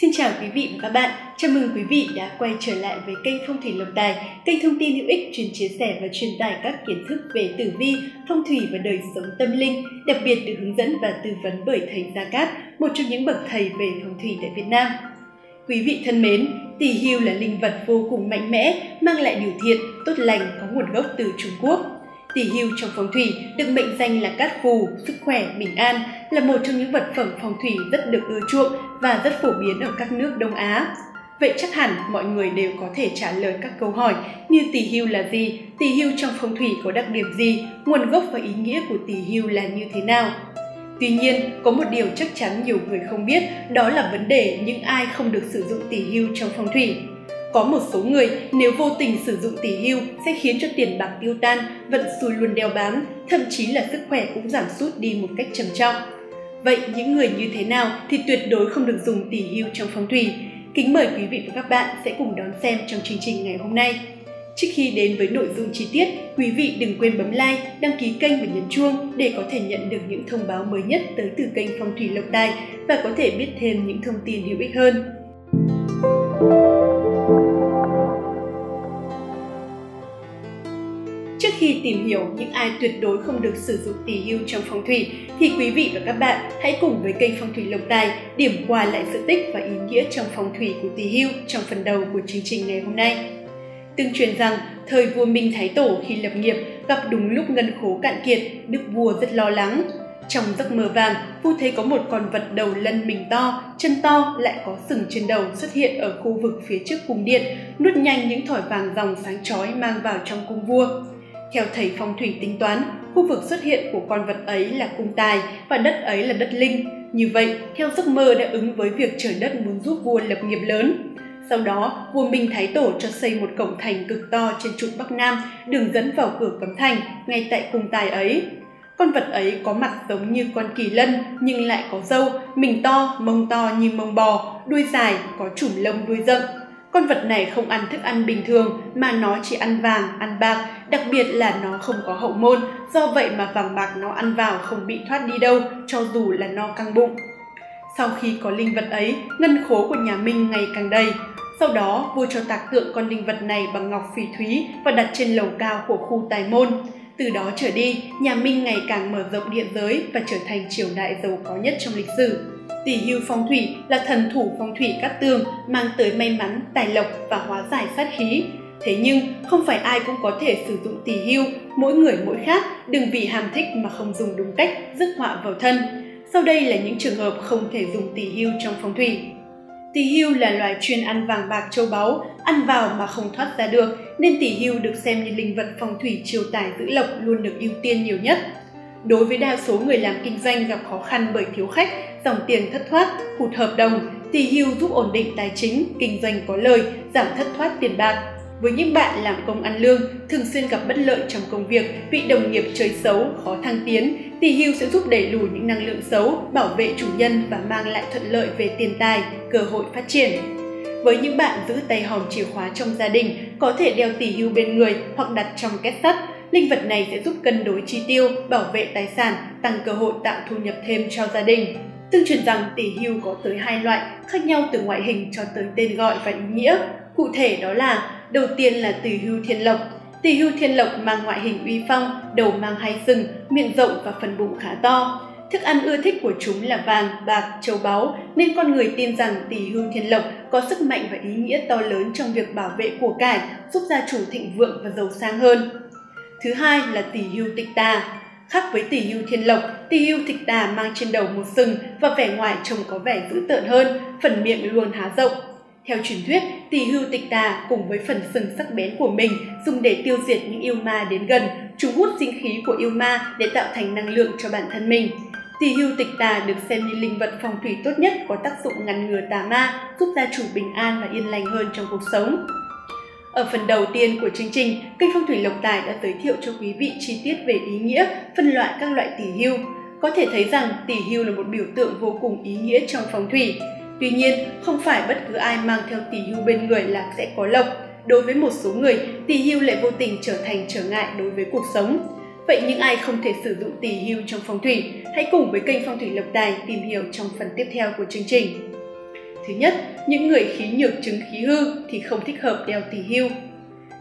Xin chào quý vị và các bạn, chào mừng quý vị đã quay trở lại với kênh Phong thủy Lộc Tài, kênh thông tin hữu ích chuyên chia sẻ và truyền tải các kiến thức về tử vi, phong thủy và đời sống tâm linh, đặc biệt được hướng dẫn và tư vấn bởi thầy Gia Cát, một trong những bậc thầy về phong thủy tại Việt Nam. Quý vị thân mến, tỷ hưu là linh vật vô cùng mạnh mẽ, mang lại điều thiện, tốt lành có nguồn gốc từ Trung Quốc. Tỷ hưu trong phong thủy được mệnh danh là cát phù, sức khỏe, bình an, là một trong những vật phẩm phong thủy rất được ưa chuộng và rất phổ biến ở các nước Đông Á. Vậy chắc hẳn mọi người đều có thể trả lời các câu hỏi như tỷ hưu là gì, tỷ hưu trong phong thủy có đặc điểm gì, nguồn gốc và ý nghĩa của tỷ hưu là như thế nào. Tuy nhiên, có một điều chắc chắn nhiều người không biết, đó là vấn đề những ai không được sử dụng tỷ hưu trong phong thủy. Có một số người nếu vô tình sử dụng tỷ hưu sẽ khiến cho tiền bạc tiêu tan, vận xui luôn đeo bám, thậm chí là sức khỏe cũng giảm sút đi một cách trầm trọng. Vậy những người như thế nào thì tuyệt đối không được dùng tỷ hưu trong phong thủy? Kính mời quý vị và các bạn sẽ cùng đón xem trong chương trình ngày hôm nay. Trước khi đến với nội dung chi tiết, quý vị đừng quên bấm like, đăng ký kênh và nhấn chuông để có thể nhận được những thông báo mới nhất tới từ kênh Phong thủy Lộc Tài và có thể biết thêm những thông tin hữu ích hơn. Trước khi tìm hiểu những ai tuyệt đối không được sử dụng tỷ hưu trong phong thủy thì quý vị và các bạn hãy cùng với kênh Phong thủy Lộc Tài điểm qua lại sự tích và ý nghĩa trong phong thủy của tỷ hưu trong phần đầu của chương trình ngày hôm nay. Tương truyền rằng, thời vua Minh Thái Tổ khi lập nghiệp gặp đúng lúc ngân khố cạn kiệt, đức vua rất lo lắng. Trong giấc mơ vàng, vua thấy có một con vật đầu lân mình to, chân to lại có sừng trên đầu xuất hiện ở khu vực phía trước cung điện, nuốt nhanh những thỏi vàng dòng sáng chói mang vào trong cung vua. Theo thầy phong thủy tính toán, khu vực xuất hiện của con vật ấy là cung tài và đất ấy là đất linh. Như vậy, theo giấc mơ đã ứng với việc trời đất muốn giúp vua lập nghiệp lớn. Sau đó, vua Minh Thái Tổ cho xây một cổng thành cực to trên trục Bắc Nam, đường dẫn vào cửa cấm thành, ngay tại cung tài ấy. Con vật ấy có mặt giống như con kỳ lân nhưng lại có râu, mình to, mông to như mông bò, đuôi dài, có chùm lông đuôi rậm, con vật này không ăn thức ăn bình thường mà nó chỉ ăn vàng, ăn bạc, đặc biệt là nó không có hậu môn, do vậy mà vàng bạc nó ăn vào không bị thoát đi đâu, cho dù là no căng bụng. Sau khi có linh vật ấy, ngân khố của nhà Minh ngày càng đầy. Sau đó, vua cho tạc tượng con linh vật này bằng ngọc phỉ thúy và đặt trên lầu cao của khu tài môn. Từ đó trở đi, nhà Minh ngày càng mở rộng địa giới và trở thành triều đại giàu có nhất trong lịch sử. Tỷ hưu phong thủy là thần thủ phong thủy cát tường, mang tới may mắn, tài lộc và hóa giải sát khí. Thế nhưng, không phải ai cũng có thể sử dụng tỷ hưu, mỗi người mỗi khác, đừng vì ham thích mà không dùng đúng cách, rước họa vào thân. Sau đây là những trường hợp không thể dùng tỷ hưu trong phong thủy. Tỷ hưu là loài chuyên ăn vàng bạc châu báu, ăn vào mà không thoát ra được, nên tỷ hưu được xem như linh vật phong thủy chiều tài giữ lộc luôn được ưu tiên nhiều nhất. Đối với đa số người làm kinh doanh gặp khó khăn bởi thiếu khách, dòng tiền thất thoát, hụt hợp đồng, tỷ hưu giúp ổn định tài chính, kinh doanh có lời, giảm thất thoát tiền bạc. Với những bạn làm công ăn lương, thường xuyên gặp bất lợi trong công việc, bị đồng nghiệp chơi xấu, khó thăng tiến, tỷ hưu sẽ giúp đẩy lùi những năng lượng xấu, bảo vệ chủ nhân và mang lại thuận lợi về tiền tài, cơ hội phát triển. Với những bạn giữ tay hòm chìa khóa trong gia đình, có thể đeo tỷ hưu bên người hoặc đặt trong két sắt, Linh vật này sẽ giúp cân đối chi tiêu, bảo vệ tài sản, tăng cơ hội tạo thu nhập thêm cho gia đình. Tương truyền rằng tỷ hưu có tới hai loại, khác nhau từ ngoại hình cho tới tên gọi và ý nghĩa. Cụ thể đó là đầu tiên là tỷ hưu thiên lộc. Tỷ hưu thiên lộc mang ngoại hình uy phong, đầu mang hai sừng, miệng rộng và phần bụng khá to. Thức ăn ưa thích của chúng là vàng, bạc, châu báu, nên con người tin rằng tỷ hưu thiên lộc có sức mạnh và ý nghĩa to lớn trong việc bảo vệ của cải, giúp gia chủ thịnh vượng và giàu sang hơn. Thứ hai là tỷ hưu tịch tà. Khác với tỷ hưu thiên lộc, tỷ hưu tịch tà mang trên đầu một sừng và vẻ ngoài trông có vẻ dữ tợn hơn, phần miệng luôn há rộng. Theo truyền thuyết, tỷ hưu tịch tà cùng với phần sừng sắc bén của mình dùng để tiêu diệt những yêu ma đến gần, chúng hút sinh khí của yêu ma để tạo thành năng lượng cho bản thân mình. Tỷ hưu tịch tà được xem như linh vật phong thủy tốt nhất có tác dụng ngăn ngừa tà ma, giúp gia chủ bình an và yên lành hơn trong cuộc sống. Ở phần đầu tiên của chương trình, kênh Phong thủy Lộc Tài đã giới thiệu cho quý vị chi tiết về ý nghĩa, phân loại các loại tỷ hưu. Có thể thấy rằng tỷ hưu là một biểu tượng vô cùng ý nghĩa trong phong thủy. Tuy nhiên, không phải bất cứ ai mang theo tỷ hưu bên người là sẽ có lộc. Đối với một số người, tỷ hưu lại vô tình trở thành trở ngại đối với cuộc sống. Vậy những ai không thể sử dụng tỷ hưu trong phong thủy, hãy cùng với kênh Phong thủy Lộc Tài tìm hiểu trong phần tiếp theo của chương trình. Thứ nhất, những người khí nhược chứng khí hư thì không thích hợp đeo tỷ hưu.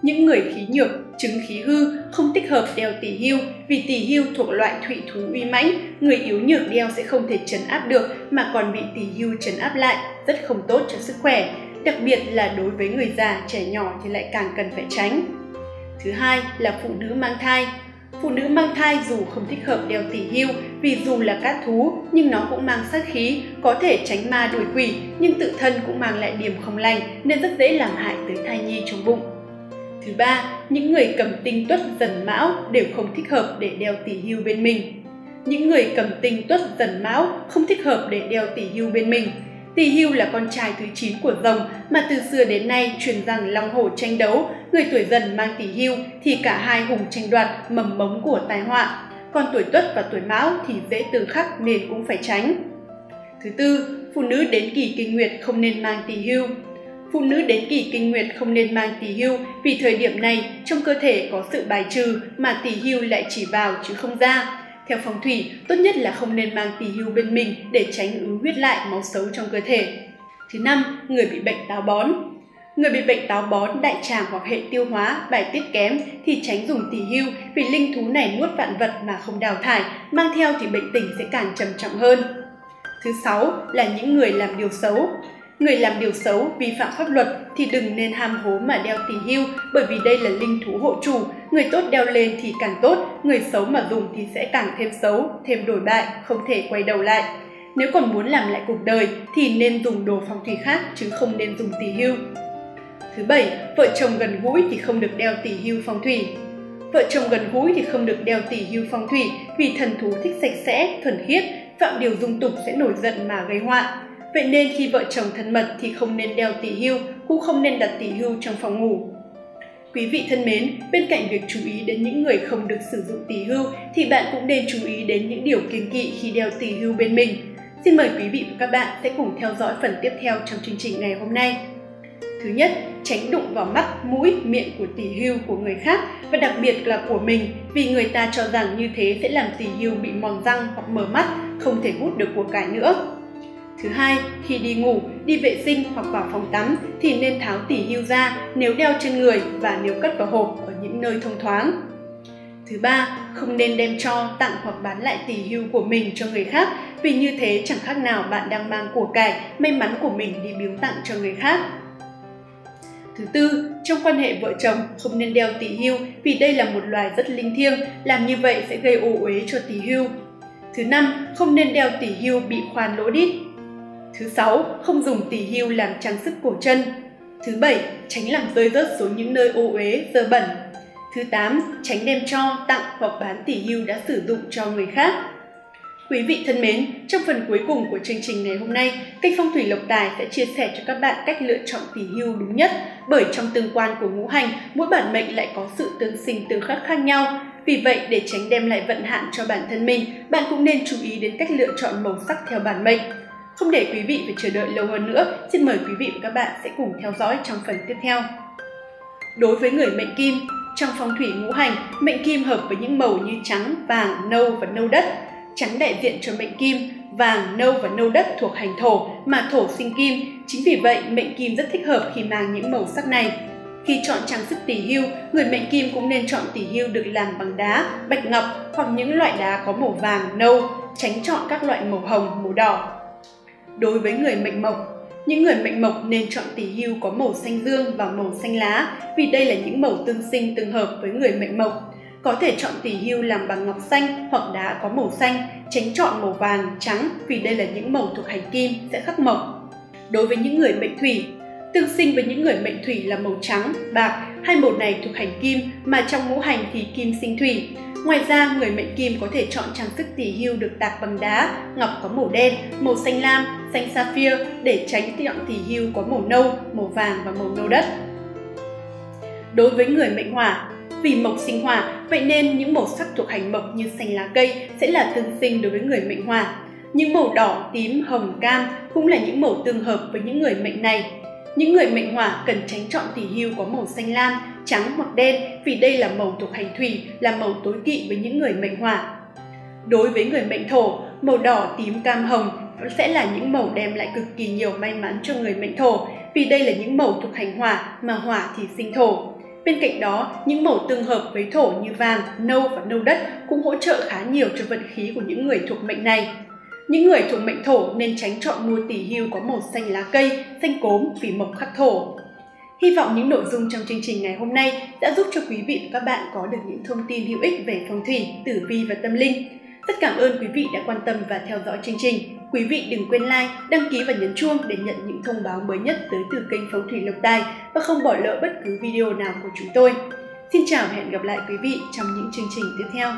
Những người khí nhược, chứng khí hư không thích hợp đeo tỷ hưu vì tỷ hưu thuộc loại thủy thú uy mãnh, người yếu nhược đeo sẽ không thể trấn áp được mà còn bị tỷ hưu trấn áp lại, rất không tốt cho sức khỏe, đặc biệt là đối với người già, trẻ nhỏ thì lại càng cần phải tránh. Thứ hai là phụ nữ mang thai. Phụ nữ mang thai dù không thích hợp đeo tỷ hưu vì dù là cát thú nhưng nó cũng mang sát khí, có thể tránh ma đuổi quỷ nhưng tự thân cũng mang lại điểm không lành nên rất dễ làm hại tới thai nhi trong bụng. Thứ ba, những người cầm tinh tuất dần mão đều không thích hợp để đeo tỷ hưu bên mình. Những người cầm tinh tuất dần mão không thích hợp để đeo tỷ hưu bên mình. Tỷ hưu là con trai thứ 9 của rồng mà từ xưa đến nay truyền rằng long hổ tranh đấu, người tuổi dần mang tỷ hưu thì cả hai hùng tranh đoạt mầm mống của tai họa. Còn tuổi tuất và tuổi mão thì dễ tương khắc nên cũng phải tránh. Thứ tư, phụ nữ đến kỳ kinh nguyệt không nên mang tỳ hưu. Phụ nữ đến kỳ kinh nguyệt không nên mang tỳ hưu vì thời điểm này trong cơ thể có sự bài trừ mà tỳ hưu lại chỉ vào chứ không ra. Theo phong thủy, tốt nhất là không nên mang tỳ hưu bên mình để tránh ứ huyết lại máu xấu trong cơ thể. Thứ năm, người bị bệnh táo bón. Người bị bệnh táo bón, đại tràng hoặc hệ tiêu hóa, bài tiết kém thì tránh dùng tỳ hưu vì linh thú này nuốt vạn vật mà không đào thải, mang theo thì bệnh tình sẽ càng trầm trọng hơn. Thứ sáu là những người làm điều xấu. Người làm điều xấu, vi phạm pháp luật thì đừng nên ham hố mà đeo tỳ hưu bởi vì đây là linh thú hộ chủ. Người tốt đeo lên thì càng tốt, người xấu mà dùng thì sẽ càng thêm xấu, thêm đổi bại, không thể quay đầu lại. Nếu còn muốn làm lại cuộc đời thì nên dùng đồ phong thủy khác chứ không nên dùng tỳ hưu. Thứ bảy, vợ chồng gần gũi thì không được đeo tỳ hưu phong thủy. Vợ chồng gần gũi thì không được đeo tỳ hưu phong thủy vì thần thú thích sạch sẽ, thuần khiết, phạm điều dung tục sẽ nổi giận mà gây họa. Vậy nên khi vợ chồng thân mật thì không nên đeo tỷ hưu, cũng không nên đặt tỷ hưu trong phòng ngủ. Quý vị thân mến, bên cạnh việc chú ý đến những người không được sử dụng tỷ hưu thì bạn cũng nên chú ý đến những điều kiêng kỵ khi đeo tỷ hưu bên mình. Xin mời quý vị và các bạn sẽ cùng theo dõi phần tiếp theo trong chương trình ngày hôm nay. Thứ nhất, tránh đụng vào mắt, mũi, miệng của tỷ hưu của người khác và đặc biệt là của mình vì người ta cho rằng như thế sẽ làm tỷ hưu bị mòn răng hoặc mở mắt, không thể hút được của cải nữa. Thứ hai, khi đi ngủ, đi vệ sinh hoặc vào phòng tắm thì nên tháo tỉ hưu ra nếu đeo trên người và nếu cất vào hộp ở những nơi thông thoáng. Thứ ba, không nên đem cho, tặng hoặc bán lại tỷ hưu của mình cho người khác vì như thế chẳng khác nào bạn đang mang của cải, may mắn của mình đi biếu tặng cho người khác. Thứ tư, trong quan hệ vợ chồng không nên đeo tỷ hưu vì đây là một loài rất linh thiêng, làm như vậy sẽ gây ô uế cho tỷ hưu. Thứ năm, không nên đeo tỷ hưu bị khoan lỗ đít Thứ sáu, không dùng tỳ hưu làm trang sức cổ chân. Thứ bảy, tránh làm rơi rớt xuống những nơi ô uế, dơ bẩn. Thứ tám, tránh đem cho, tặng hoặc bán tỉ hưu đã sử dụng cho người khác. Quý vị thân mến, trong phần cuối cùng của chương trình ngày hôm nay, kênh Phong thủy Lộc Tài sẽ chia sẻ cho các bạn cách lựa chọn tỷ hưu đúng nhất, bởi trong tương quan của ngũ hành, mỗi bản mệnh lại có sự tương sinh tương khắc khác nhau. Vì vậy, để tránh đem lại vận hạn cho bản thân mình, bạn cũng nên chú ý đến cách lựa chọn màu sắc theo bản mệnh. Không để quý vị phải chờ đợi lâu hơn nữa, xin mời quý vị và các bạn sẽ cùng theo dõi trong phần tiếp theo. Đối với người mệnh kim, trong phong thủy ngũ hành, mệnh kim hợp với những màu như trắng, vàng, nâu và nâu đất. Trắng đại diện cho mệnh kim, vàng, nâu và nâu đất thuộc hành thổ mà thổ sinh kim. Chính vì vậy, mệnh kim rất thích hợp khi mang những màu sắc này. Khi chọn trang sức tỷ hưu, người mệnh kim cũng nên chọn tỷ hưu được làm bằng đá, bạch ngọc hoặc những loại đá có màu vàng, nâu, tránh chọn các loại màu hồng, màu đỏ đối với người mệnh mộc. Những người mệnh mộc nên chọn tỷ hưu có màu xanh dương và màu xanh lá vì đây là những màu tương sinh tương hợp với người mệnh mộc. Có thể chọn tỉ hưu làm bằng ngọc xanh hoặc đá có màu xanh, tránh chọn màu vàng, trắng vì đây là những màu thuộc hành kim sẽ khắc mộc. Đối với những người mệnh thủy, tương sinh với những người mệnh thủy là màu trắng, bạc, hai màu này thuộc hành kim mà trong ngũ hành thì kim sinh thủy. Ngoài ra, người mệnh kim có thể chọn trang sức tỉ hưu được tạc bằng đá, ngọc có màu đen, màu xanh lam, xanh sapphire để tránh chọn tỉ hưu có màu nâu, màu vàng và màu nâu đất. Đối với người mệnh hỏa, vì mộc sinh hỏa, vậy nên những màu sắc thuộc hành mộc như xanh lá cây sẽ là tương sinh đối với người mệnh hỏa. Những màu đỏ, tím, hồng, cam cũng là những màu tương hợp với những người mệnh này. Những người mệnh hỏa cần tránh chọn tỷ hưu có màu xanh lam, trắng hoặc đen vì đây là màu thuộc hành thủy, là màu tối kỵ với những người mệnh hỏa. Đối với người mệnh thổ, màu đỏ, tím, cam, hồng sẽ là những màu đem lại cực kỳ nhiều may mắn cho người mệnh thổ, vì đây là những màu thuộc hành hỏa mà hỏa thì sinh thổ. Bên cạnh đó, những màu tương hợp với thổ như vàng, nâu và nâu đất cũng hỗ trợ khá nhiều cho vận khí của những người thuộc mệnh này. Những người thuộc mệnh thổ nên tránh chọn mua tỷ hưu có màu xanh lá cây, xanh cốm vì mộc khắc thổ. Hy vọng những nội dung trong chương trình ngày hôm nay đã giúp cho quý vị và các bạn có được những thông tin hữu ích về phong thủy, tử vi và tâm linh. Rất cảm ơn quý vị đã quan tâm và theo dõi chương trình. Quý vị đừng quên like, đăng ký và nhấn chuông để nhận những thông báo mới nhất tới từ kênh Phong thủy Lộc Tài và không bỏ lỡ bất cứ video nào của chúng tôi. Xin chào và hẹn gặp lại quý vị trong những chương trình tiếp theo.